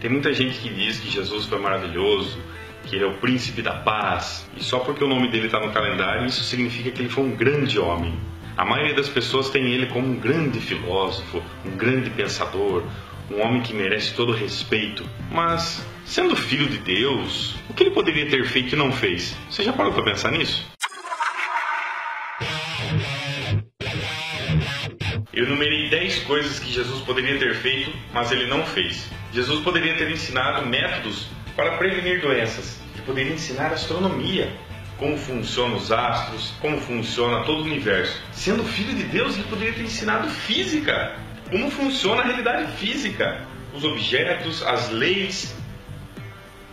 Tem muita gente que diz que Jesus foi maravilhoso, que ele é o príncipe da paz, e só porque o nome dele está no calendário, isso significa que ele foi um grande homem. A maioria das pessoas tem ele como um grande filósofo, um grande pensador, um homem que merece todo respeito. Mas, sendo filho de Deus, o que ele poderia ter feito e não fez? Você já parou para pensar nisso? Eu enumerei 10 coisas que Jesus poderia ter feito, mas ele não fez. Jesus poderia ter ensinado métodos para prevenir doenças. Ele poderia ensinar astronomia, como funcionam os astros, como funciona todo o universo. Sendo filho de Deus, ele poderia ter ensinado física, como funciona a realidade física, os objetos, as leis,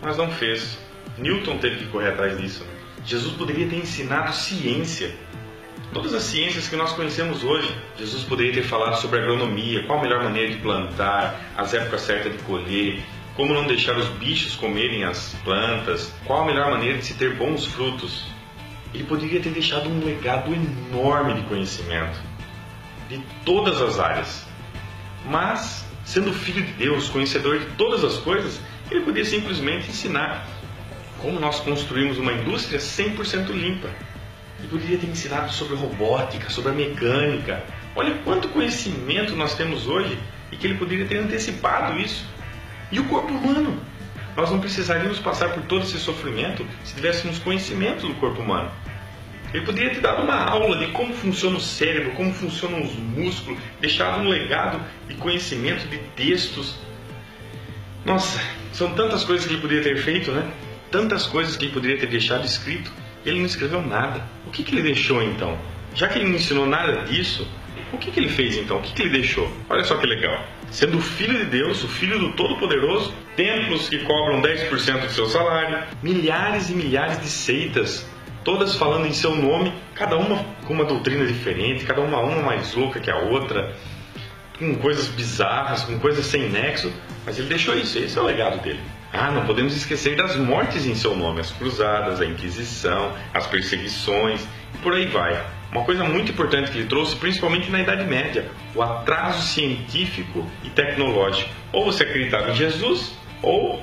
mas não fez. Newton teve que correr atrás disso. Jesus poderia ter ensinado ciência, Todas as ciências que nós conhecemos hoje, Jesus poderia ter falado sobre agronomia, qual a melhor maneira de plantar, as épocas certas de colher, como não deixar os bichos comerem as plantas, qual a melhor maneira de se ter bons frutos. Ele poderia ter deixado um legado enorme de conhecimento, de todas as áreas. Mas, sendo filho de Deus, conhecedor de todas as coisas, ele poderia simplesmente ensinar como nós construímos uma indústria 100% limpa ele poderia ter ensinado sobre robótica, sobre a mecânica. Olha quanto conhecimento nós temos hoje e que ele poderia ter antecipado isso. E o corpo humano? Nós não precisaríamos passar por todo esse sofrimento se tivéssemos conhecimento do corpo humano. Ele poderia ter dado uma aula de como funciona o cérebro, como funcionam os músculos, deixado um legado de conhecimento, de textos. Nossa, são tantas coisas que ele poderia ter feito, né? Tantas coisas que ele poderia ter deixado escrito. Ele não escreveu nada. O que, que ele deixou então? Já que ele não ensinou nada disso, o que, que ele fez então? O que, que ele deixou? Olha só que legal. Sendo filho de Deus, o filho do Todo-Poderoso, templos que cobram 10% do seu salário, milhares e milhares de seitas, todas falando em seu nome, cada uma com uma doutrina diferente, cada uma uma mais louca que a outra, com coisas bizarras, com coisas sem nexo, mas ele deixou isso, esse é o legado dele. Ah, não podemos esquecer das mortes em seu nome, as cruzadas, a Inquisição, as perseguições e por aí vai. Uma coisa muito importante que ele trouxe, principalmente na Idade Média, o atraso científico e tecnológico. Ou você acreditava em Jesus, ou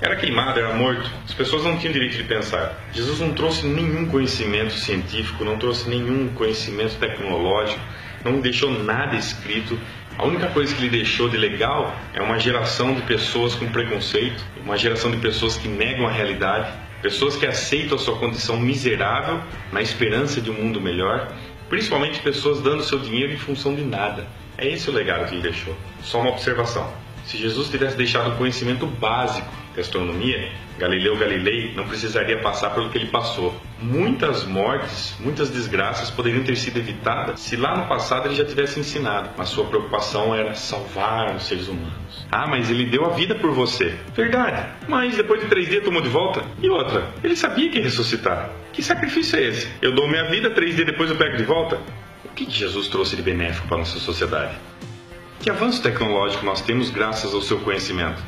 era queimado, era morto. As pessoas não tinham direito de pensar. Jesus não trouxe nenhum conhecimento científico, não trouxe nenhum conhecimento tecnológico, não deixou nada escrito. A única coisa que ele deixou de legal é uma geração de pessoas com preconceito, uma geração de pessoas que negam a realidade, pessoas que aceitam a sua condição miserável na esperança de um mundo melhor, principalmente pessoas dando seu dinheiro em função de nada. É esse o legado que ele deixou. Só uma observação. Se Jesus tivesse deixado o conhecimento básico de astronomia, Galileu Galilei não precisaria passar pelo que ele passou. Muitas mortes, muitas desgraças poderiam ter sido evitadas se lá no passado ele já tivesse ensinado. Mas sua preocupação era salvar os seres humanos. Ah, mas ele deu a vida por você. Verdade. Mas depois de três dias tomou de volta. E outra, ele sabia que ia ressuscitar. Que sacrifício é esse? Eu dou minha vida, três dias depois eu pego de volta? O que Jesus trouxe de benéfico para a nossa sociedade? Que avanço tecnológico nós temos graças ao seu conhecimento?